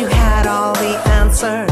you had all the answers.